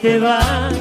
te vas.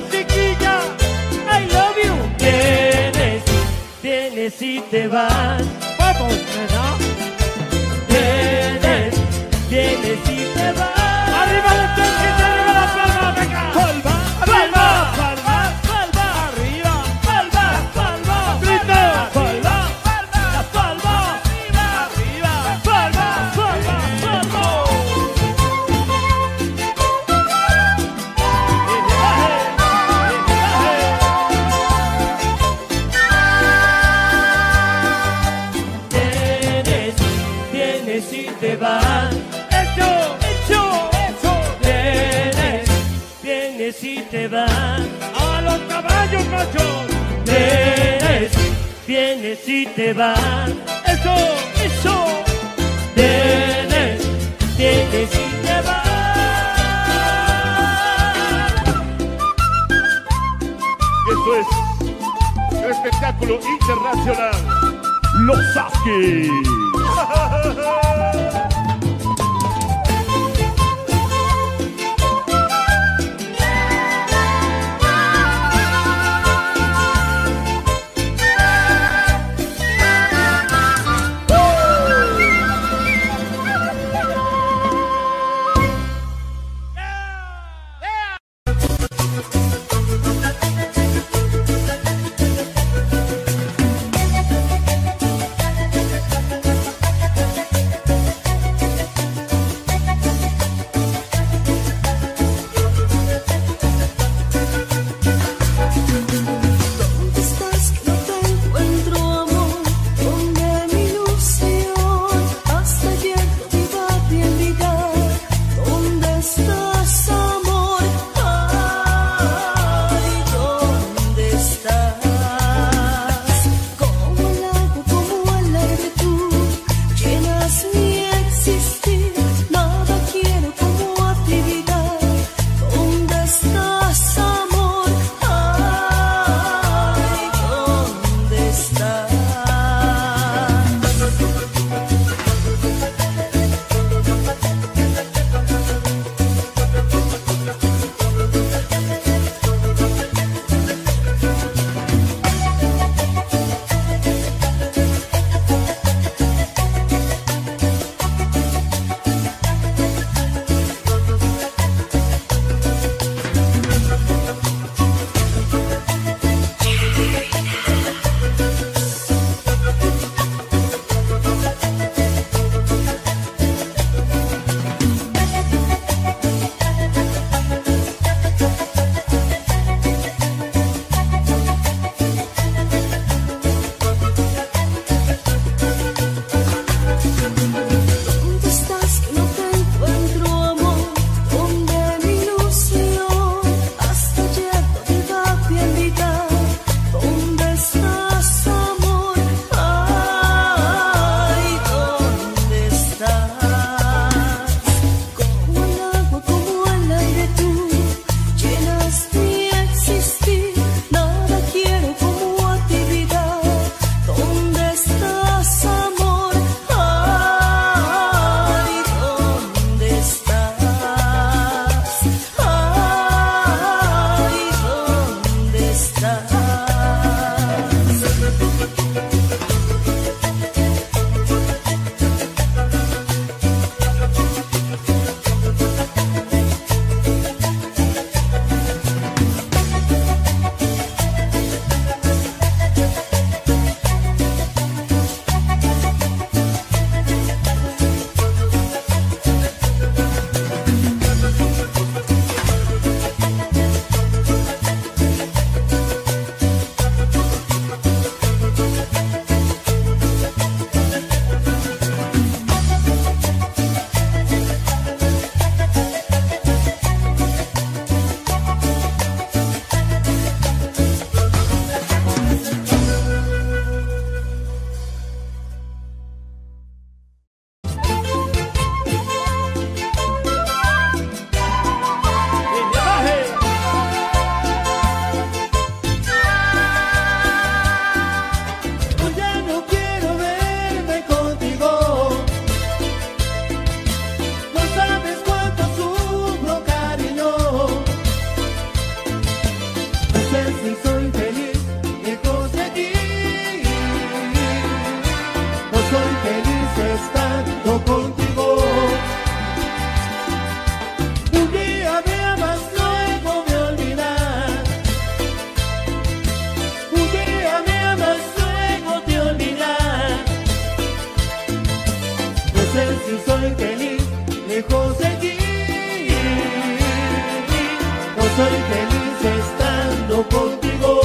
contigo.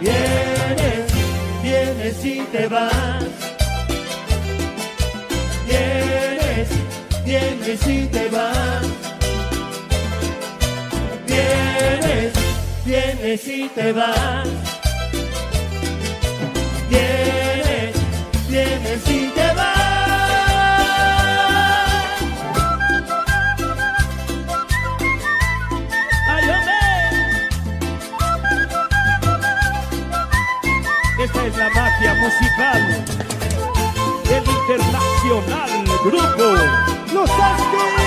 Vienes, vienes y te vas. Vienes, vienes y te vas. Vienes, vienes y te vas. Vienes, musical del internacional grupo Los Astros.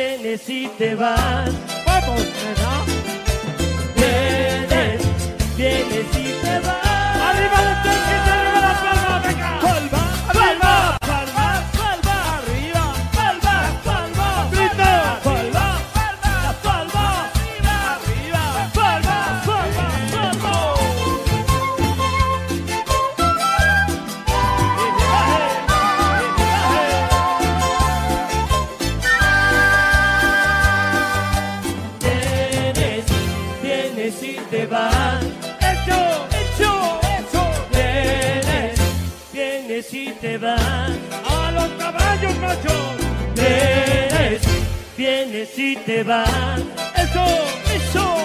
vienes y te vas. Vamos, ¿verdad? Vienes, vienes y vienes y te vas. Eso, eso.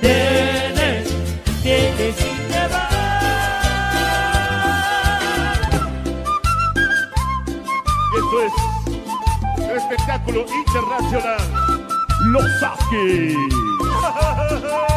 Vienes, vienes y te vas. Esto es espectáculo internacional. Los Aski.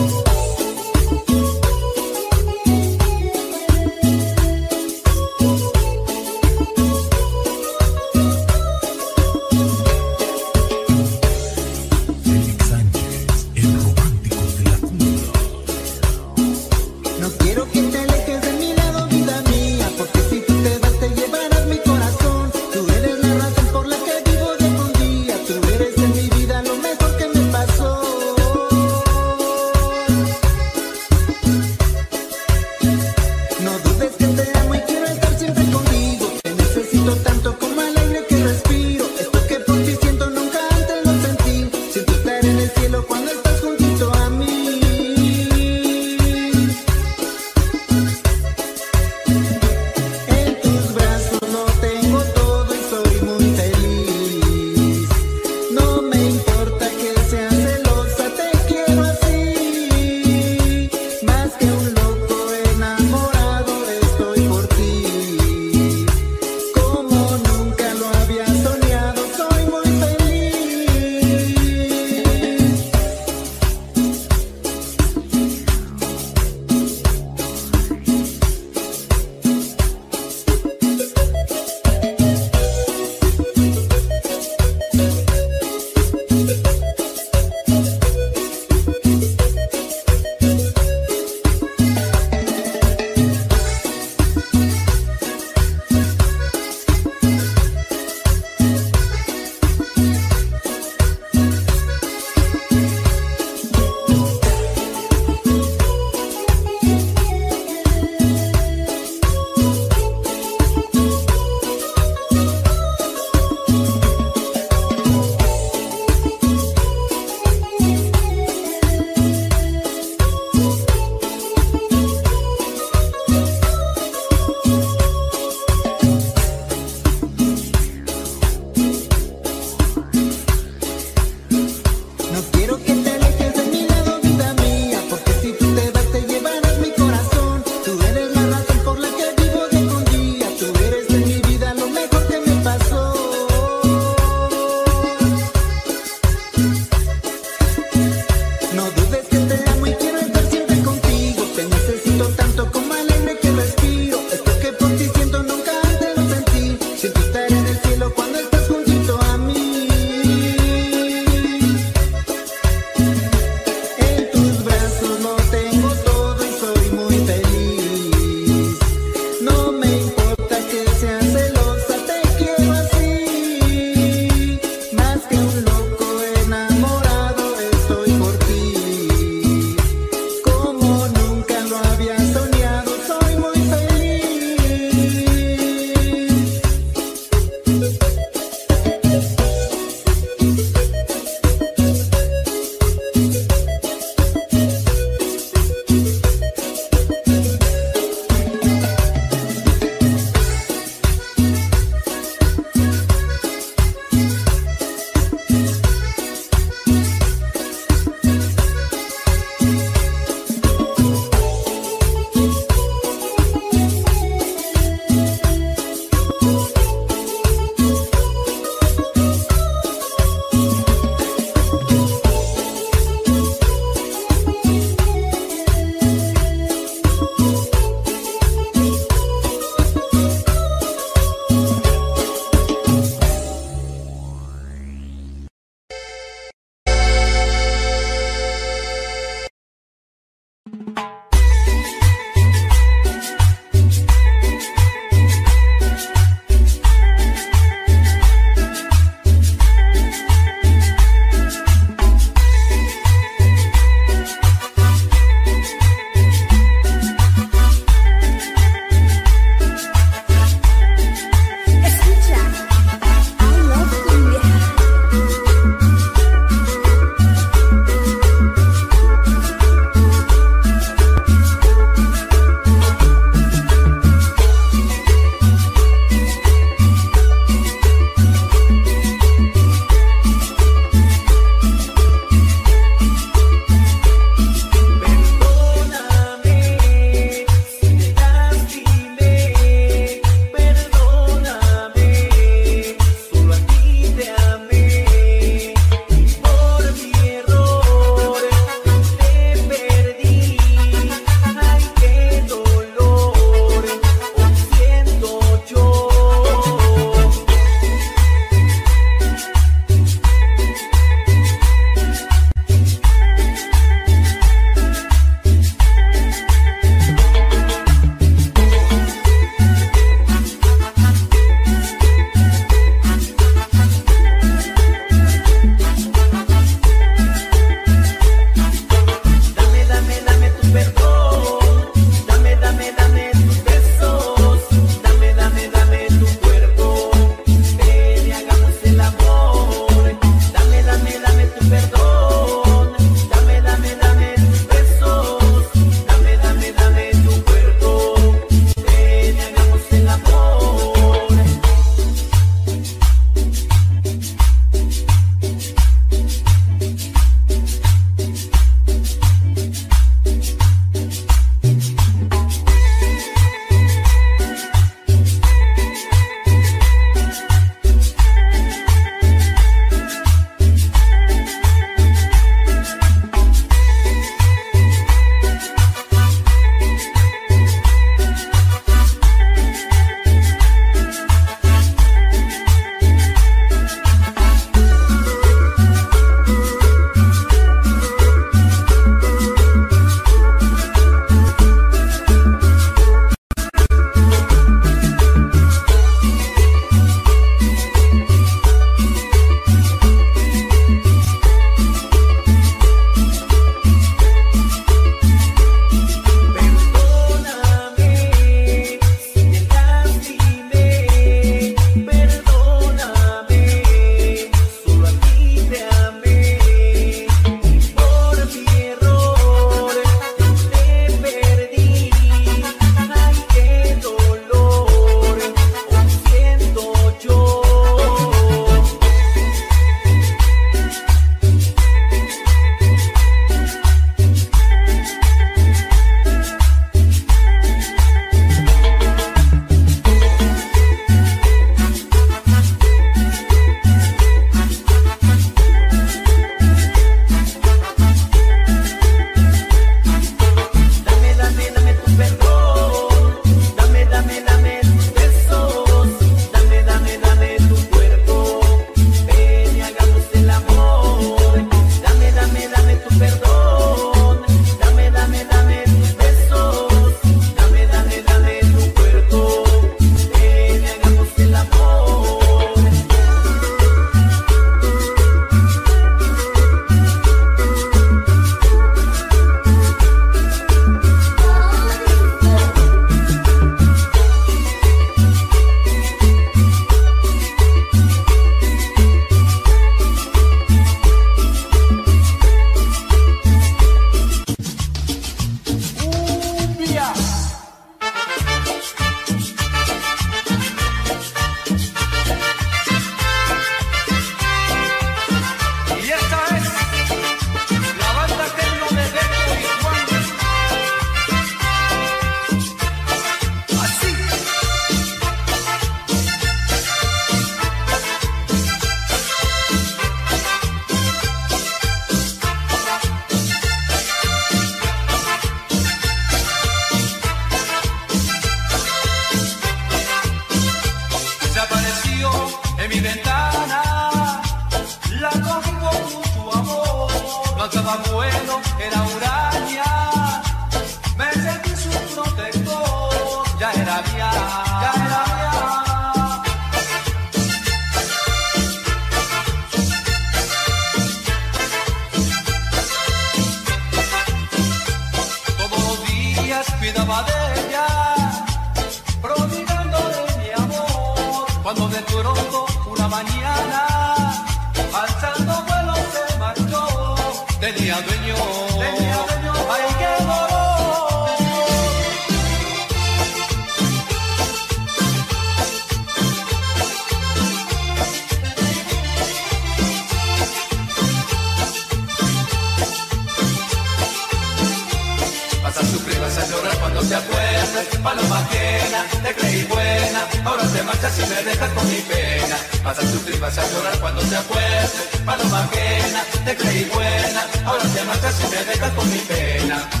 no seas buena, paloma ajena, te creí buena, ahora te marchas y me dejas con mi pena. Vas a sufrir, vas a llorar cuando te acuerdes, paloma ajena, te creí buena, ahora te marchas y me dejas con mi pena.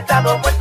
Hubiera estado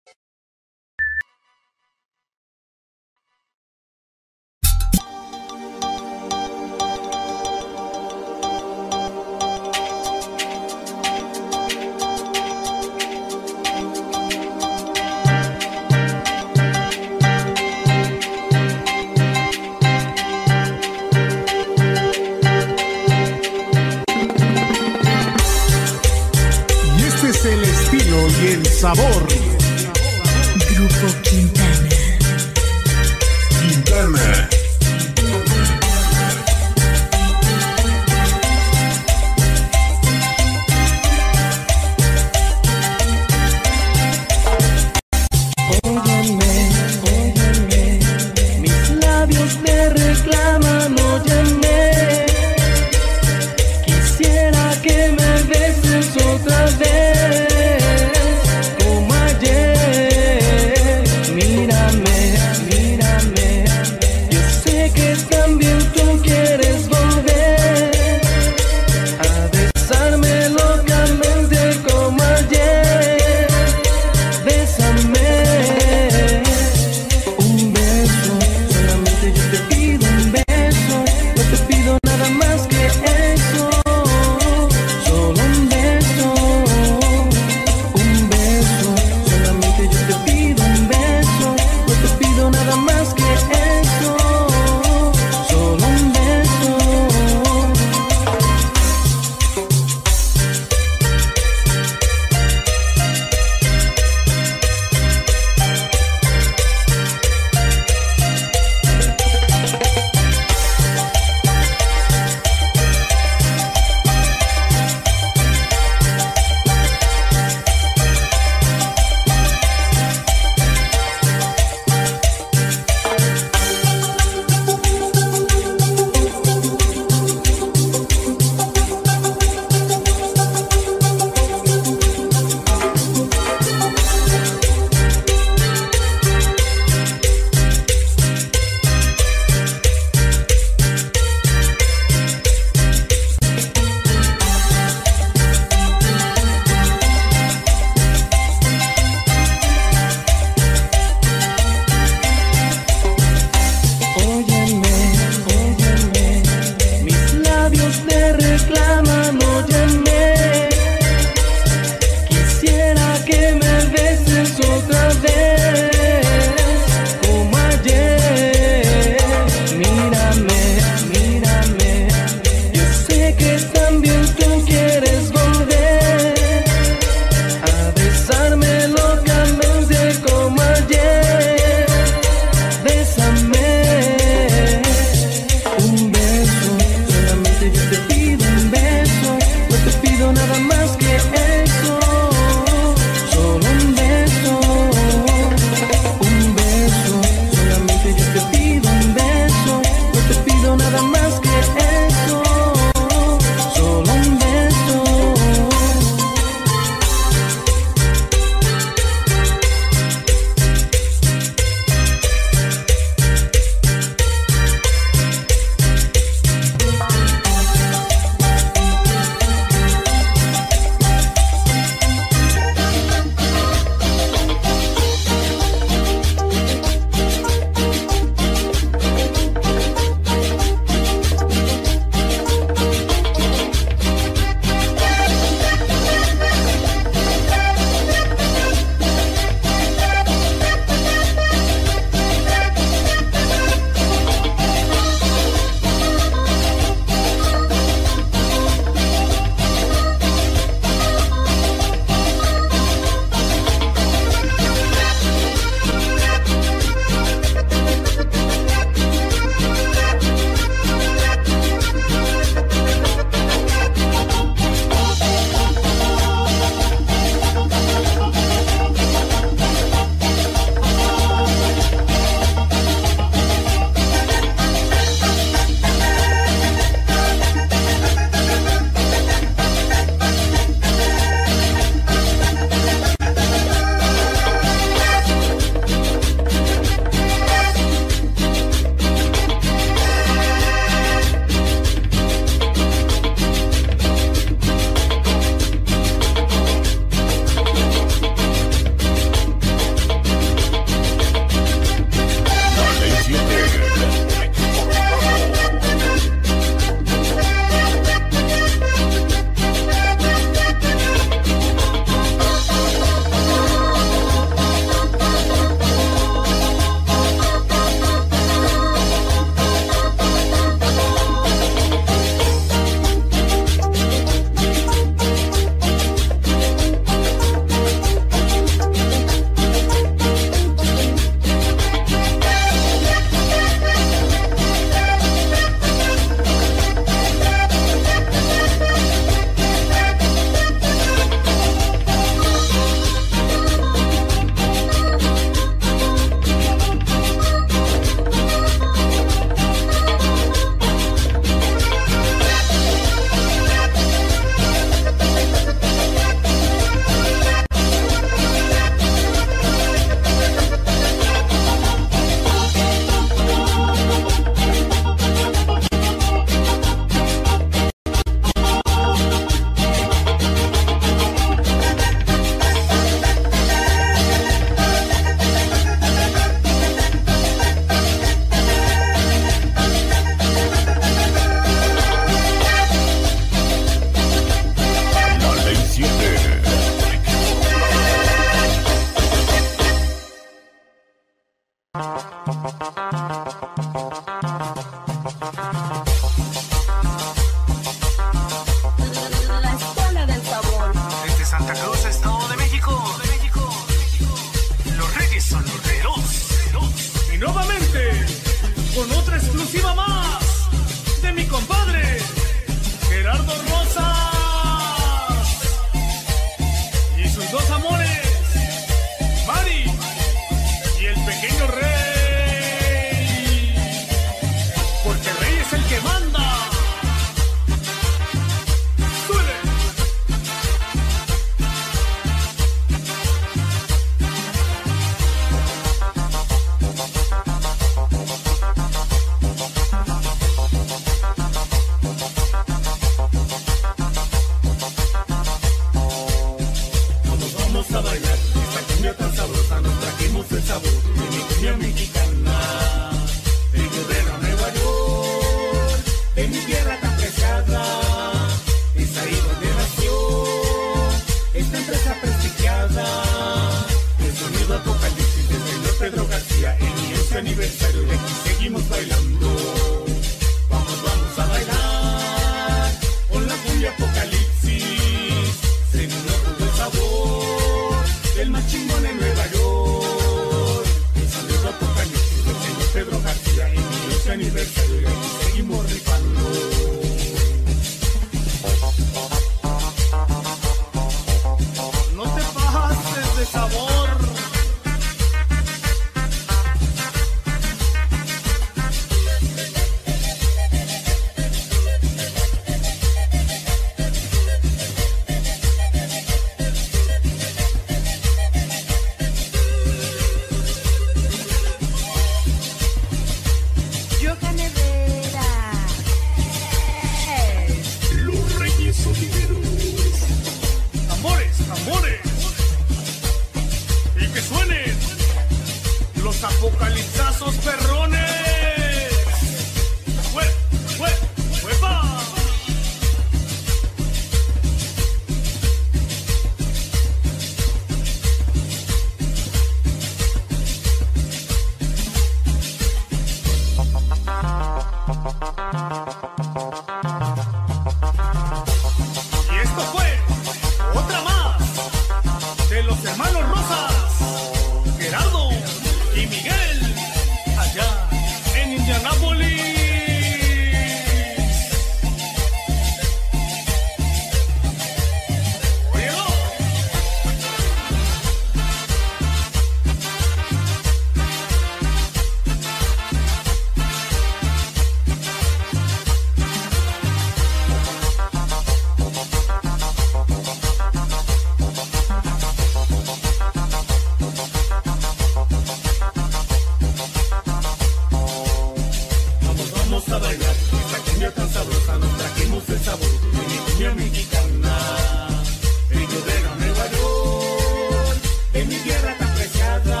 tierra tan preciada.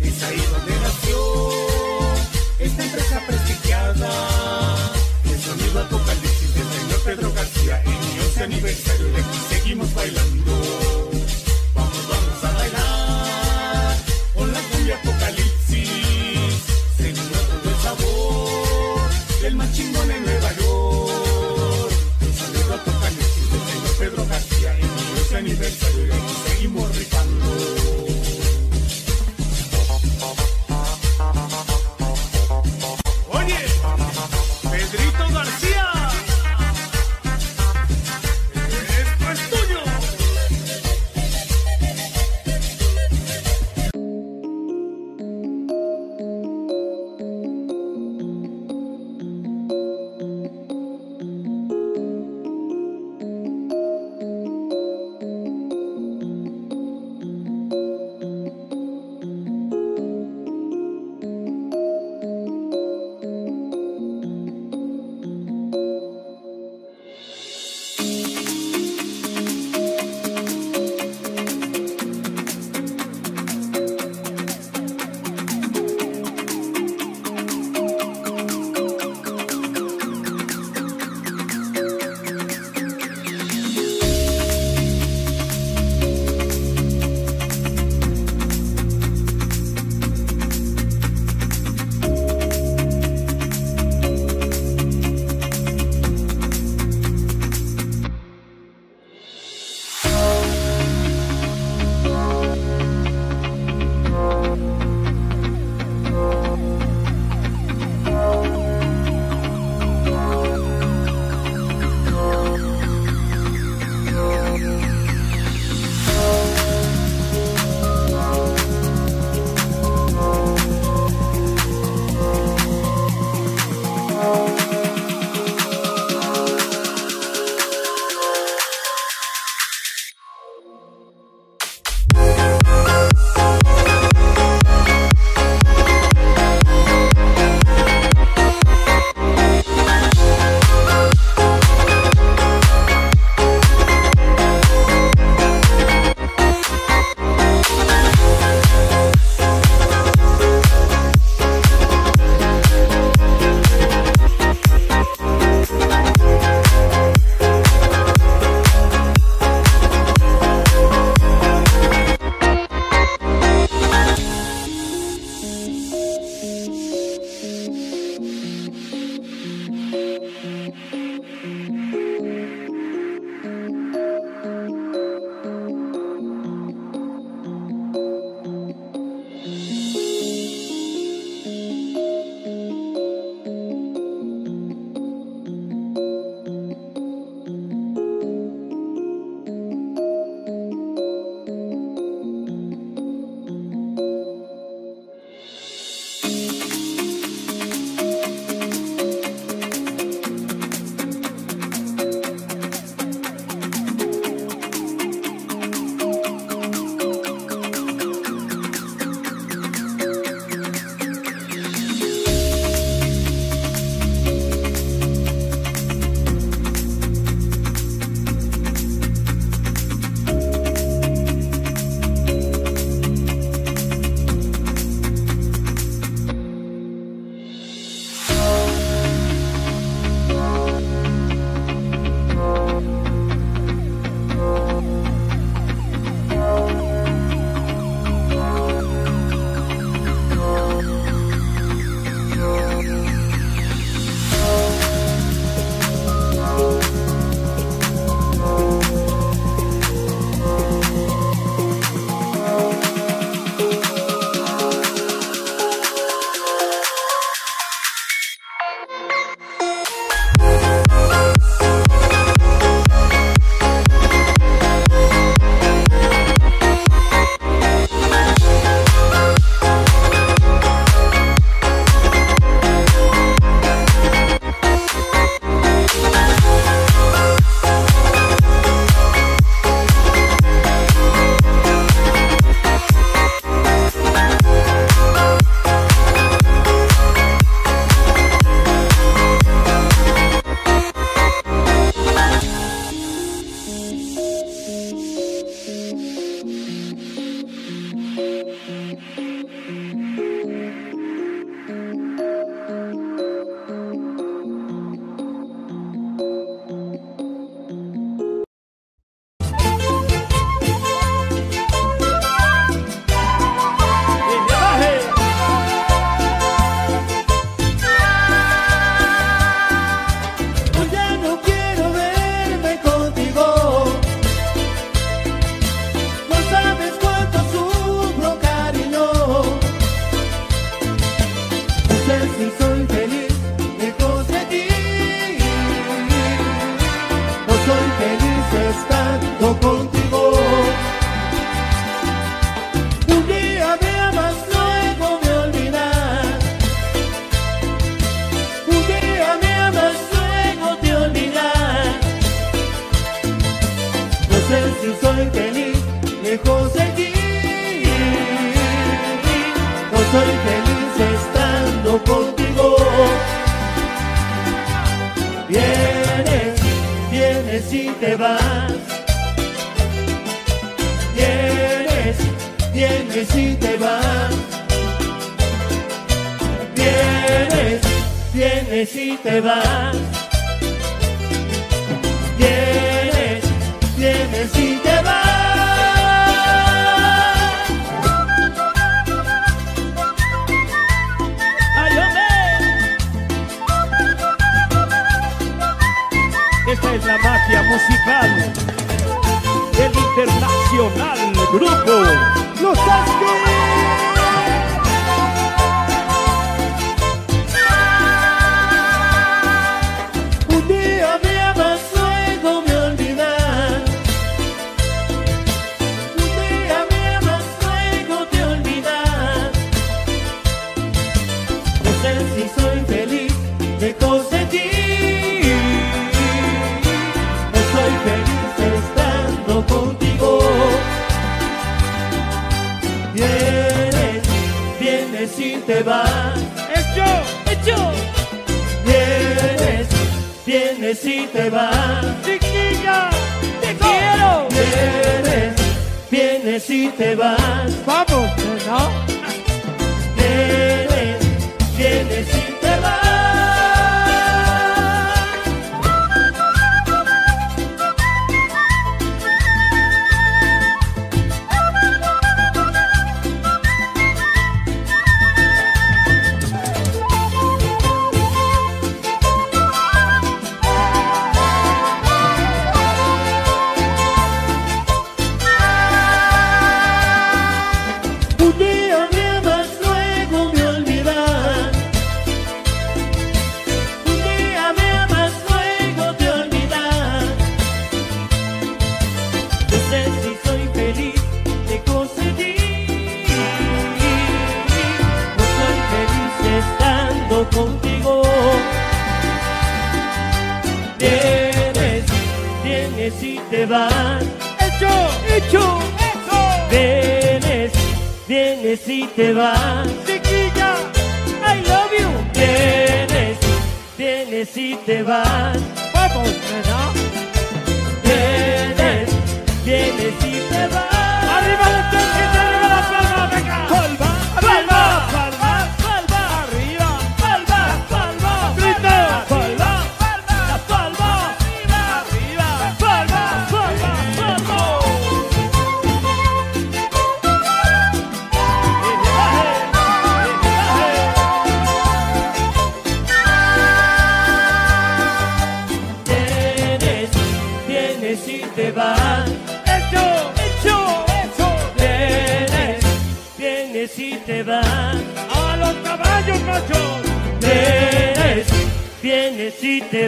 Es ahí donde nació esta empresa prestigiada. El sonido apocalipsis del señor Pedro García en mi 11 aniversario y aquí seguimos bailando. Y te vas.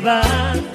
Vienes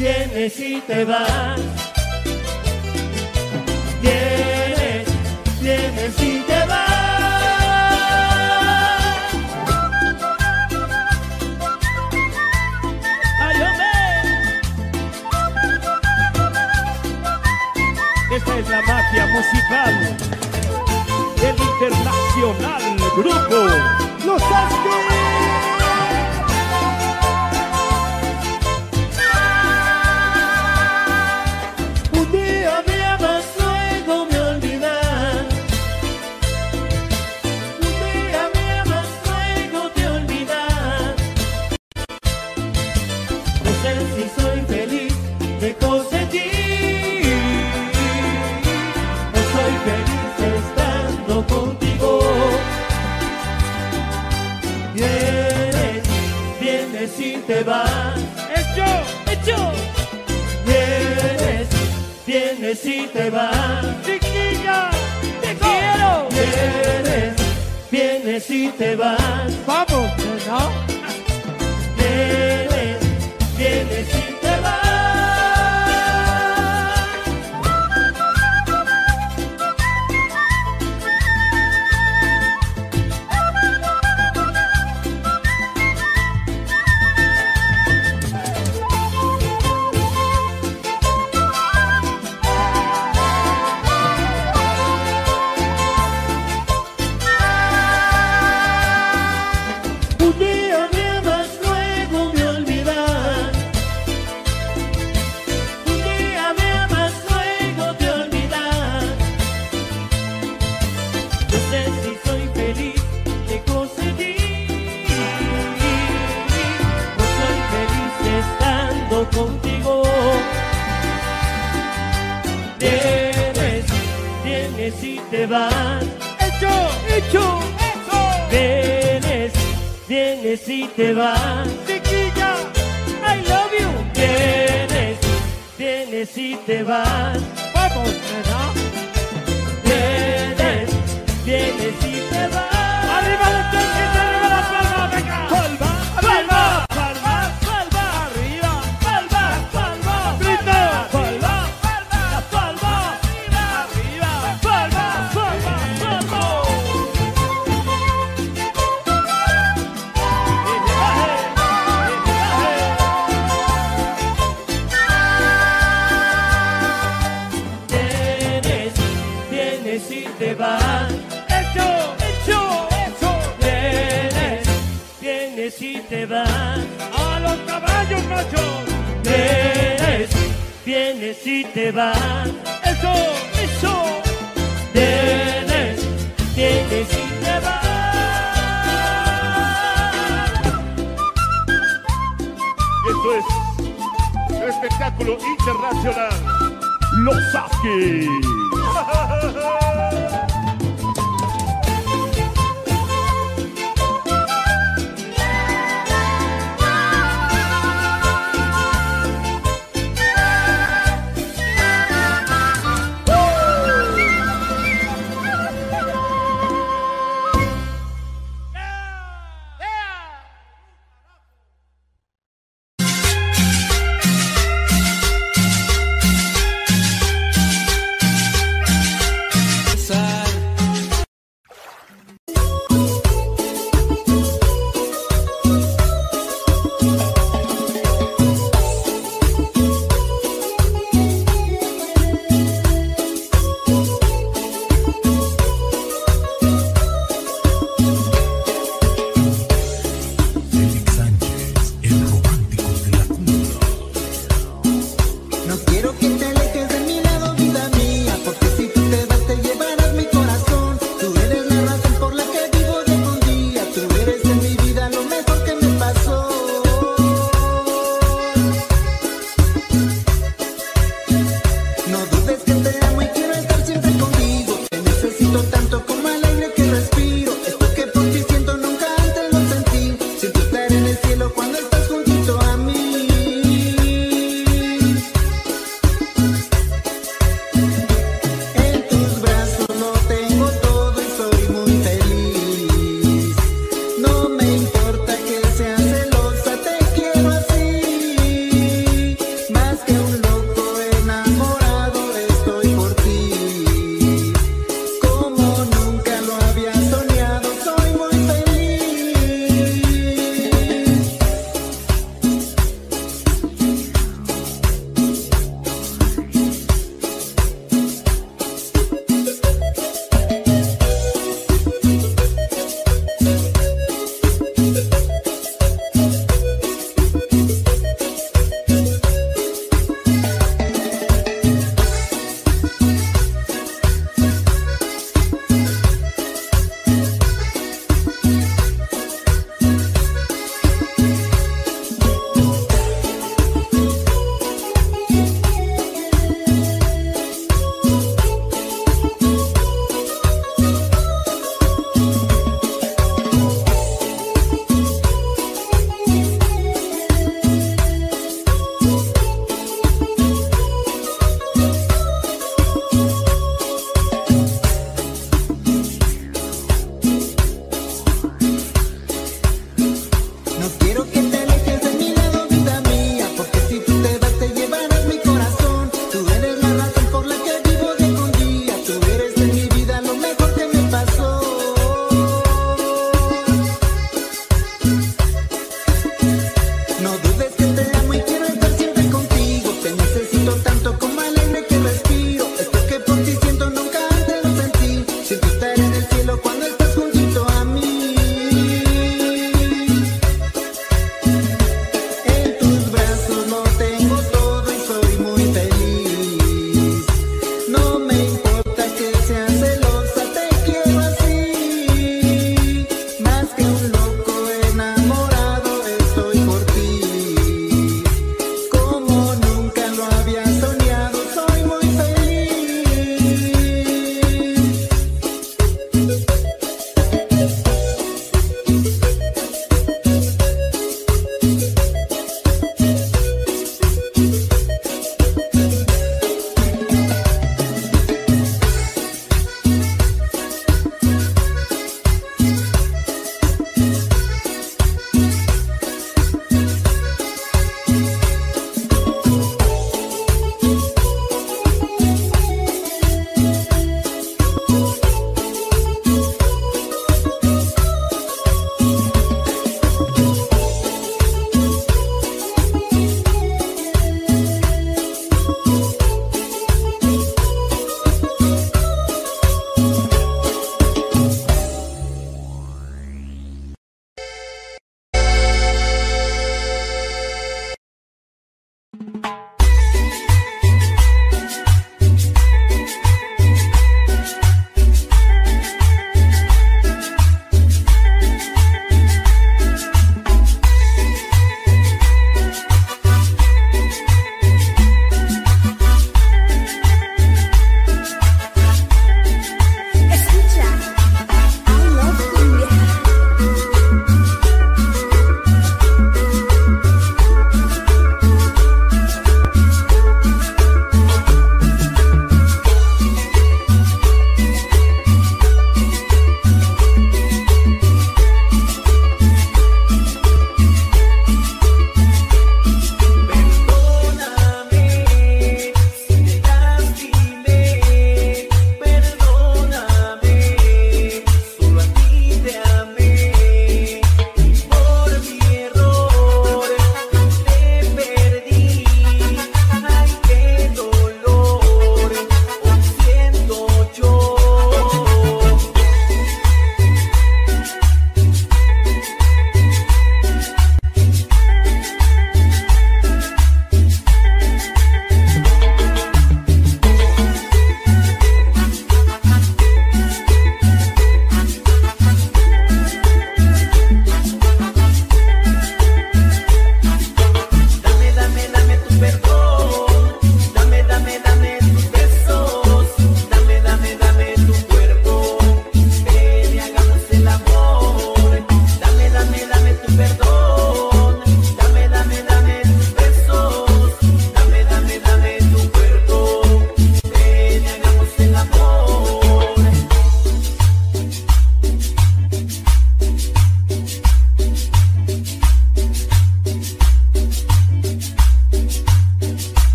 vienes y te vas. Vienes, vienes y te vas. ¡Ay, hombre! Esta es la magia musical del internacional grupo Los Ángeles. a los caballos machos. Vienes, vienes y te vas. Eso, eso. Vienes, tienes y te vas. Esto es espectáculo internacional. Los Aski.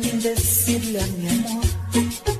decirle a mi amor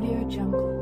Audio Jungle.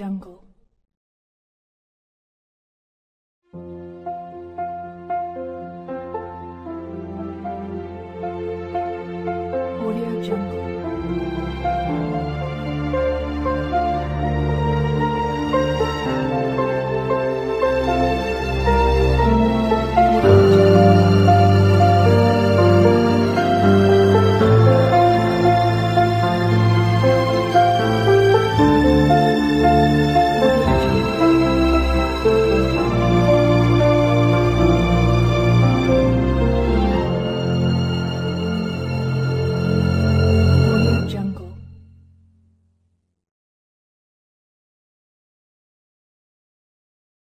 Jungle.